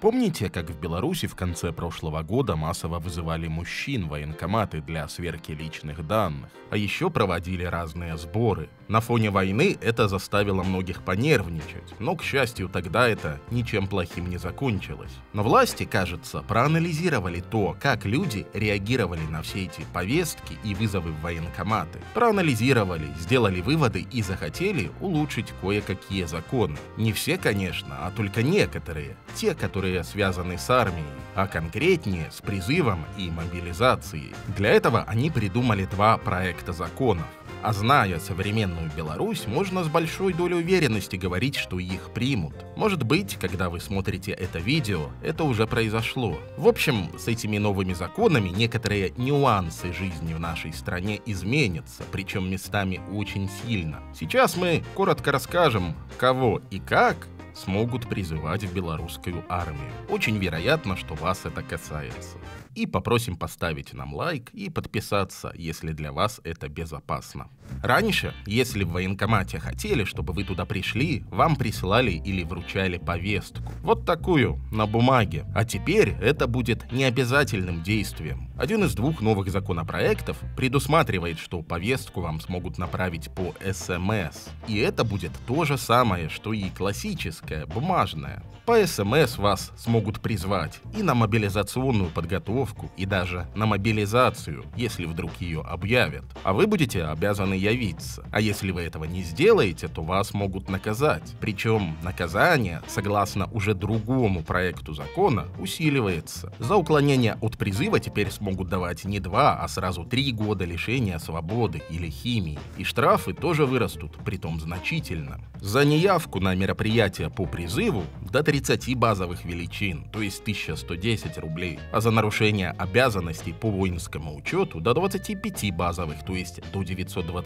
Помните, как в Беларуси в конце прошлого года массово вызывали мужчин в военкоматы для сверки личных данных? А еще проводили разные сборы. На фоне войны это заставило многих понервничать, но, к счастью, тогда это ничем плохим не закончилось. Но власти, кажется, проанализировали то, как люди реагировали на все эти повестки и вызовы в военкоматы. Проанализировали, сделали выводы и захотели улучшить кое-какие законы. Не все, конечно, а только некоторые. Те, которые которые связаны с армией, а конкретнее с призывом и мобилизацией. Для этого они придумали два проекта законов. А зная современную Беларусь, можно с большой долей уверенности говорить, что их примут. Может быть, когда вы смотрите это видео, это уже произошло. В общем, с этими новыми законами некоторые нюансы жизни в нашей стране изменятся, причем местами очень сильно. Сейчас мы коротко расскажем, кого и как смогут призывать в белорусскую армию. Очень вероятно, что вас это касается. И попросим поставить нам лайк и подписаться, если для вас это безопасно. Раньше, если в военкомате хотели, чтобы вы туда пришли, вам присылали или вручали повестку. Вот такую, на бумаге. А теперь это будет необязательным действием. Один из двух новых законопроектов предусматривает, что повестку вам смогут направить по СМС. И это будет то же самое, что и классическое, бумажное. По СМС вас смогут призвать и на мобилизационную подготовку, и даже на мобилизацию, если вдруг ее объявят. А вы будете обязаны явиться. А если вы этого не сделаете, то вас могут наказать. Причем наказание, согласно уже другому проекту закона, усиливается. За уклонение от призыва теперь смогут давать не два, а сразу три года лишения свободы или химии. И штрафы тоже вырастут, притом значительно. За неявку на мероприятие по призыву до 30 базовых величин, то есть 1110 рублей, а за нарушение обязанностей по воинскому учету до 25 базовых, то есть до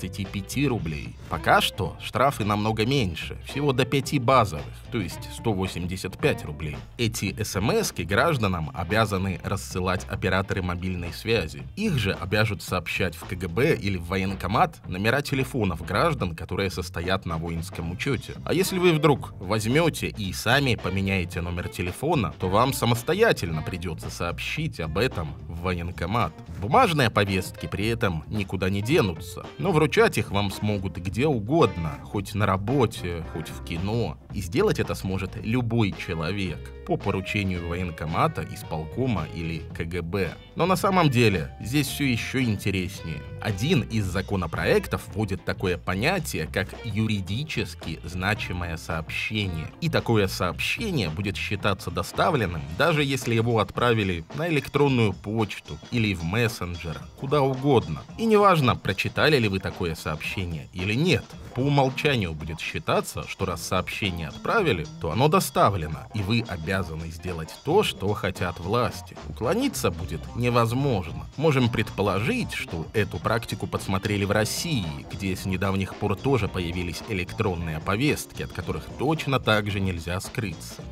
925 рублей. Пока что штрафы намного меньше, всего до 5 базовых, то есть 185 рублей. Эти смс гражданам обязаны рассылать операторы мобильной связи. Их же обяжут сообщать в КГБ или в военкомат номера телефонов граждан, которые состоят на воинском учете. А если вы вдруг возьмете и сами поменяете номер телефона, то вам самостоятельно придется сообщить об этом в военкомат. Бумажные повестки при этом никуда не денутся, но вручать их вам смогут где угодно, хоть на работе, хоть в кино. И сделать это сможет любой человек по поручению военкомата, исполкома или КГБ. Но на самом деле здесь все еще интереснее. Один из законопроектов вводит такое понятие, как юридически значимое сообщение. И такое сообщение будет считаться доставленным, даже если его отправили на электронную почту или в мессенджер, куда угодно. И неважно, прочитали ли вы такое сообщение или нет по умолчанию будет считаться, что раз сообщение отправили, то оно доставлено, и вы обязаны сделать то, что хотят власти. Уклониться будет невозможно. Можем предположить, что эту практику подсмотрели в России, где с недавних пор тоже появились электронные повестки, от которых точно так же нельзя скрыться.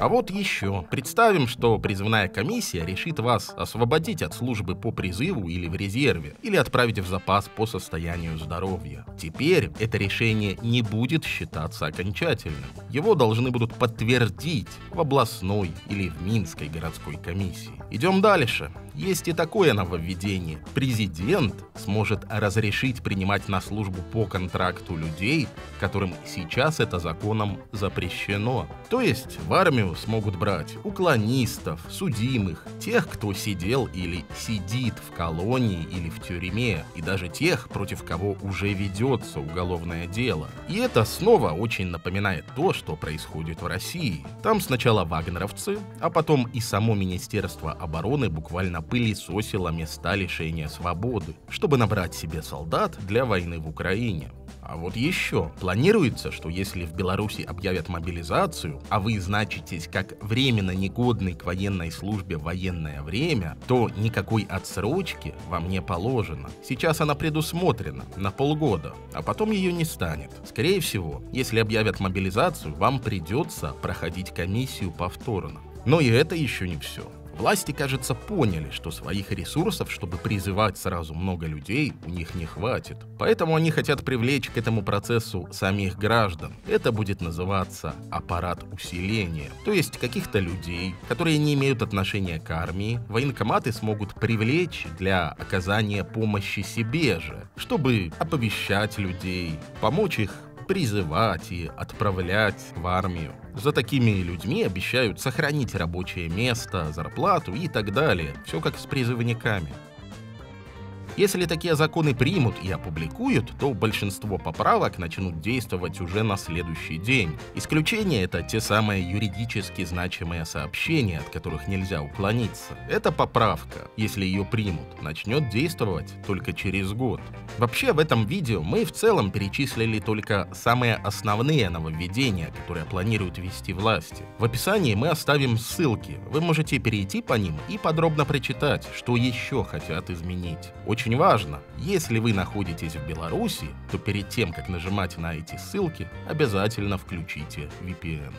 А вот еще. Представим, что призывная комиссия решит вас освободить от службы по призыву или в резерве, или отправить в запас по состоянию здоровья. Теперь это решение не будет считаться окончательным. Его должны будут подтвердить в областной или в Минской городской комиссии. Идем дальше. Есть и такое нововведение. Президент сможет разрешить принимать на службу по контракту людей, которым сейчас это законом запрещено. То есть в армию смогут брать уклонистов, судимых, тех, кто сидел или сидит в колонии или в тюрьме, и даже тех, против кого уже ведется уголовное дело. И это снова очень напоминает то, что происходит в России. Там сначала вагнеровцы, а потом и само Министерство обороны буквально пылесосило места лишения свободы, чтобы набрать себе солдат для войны в Украине. А вот еще. Планируется, что если в Беларуси объявят мобилизацию, а вы значитесь как временно негодный к военной службе в военное время, то никакой отсрочки вам не положено. Сейчас она предусмотрена на полгода, а потом ее не станет. Скорее всего, если объявят мобилизацию, вам придется проходить комиссию повторно. Но и это еще не все. Власти, кажется, поняли, что своих ресурсов, чтобы призывать сразу много людей, у них не хватит. Поэтому они хотят привлечь к этому процессу самих граждан. Это будет называться аппарат усиления. То есть каких-то людей, которые не имеют отношения к армии, военкоматы смогут привлечь для оказания помощи себе же, чтобы оповещать людей, помочь их призывать и отправлять в армию. За такими людьми обещают сохранить рабочее место, зарплату и так далее. Все как с призывниками. Если такие законы примут и опубликуют, то большинство поправок начнут действовать уже на следующий день. Исключение — это те самые юридически значимые сообщения, от которых нельзя уклониться. Эта поправка, если ее примут, начнет действовать только через год. Вообще, в этом видео мы в целом перечислили только самые основные нововведения, которые планируют ввести власти. В описании мы оставим ссылки. Вы можете перейти по ним и подробно прочитать, что еще хотят изменить. Очень очень важно, если вы находитесь в Беларуси, то перед тем, как нажимать на эти ссылки, обязательно включите VPN.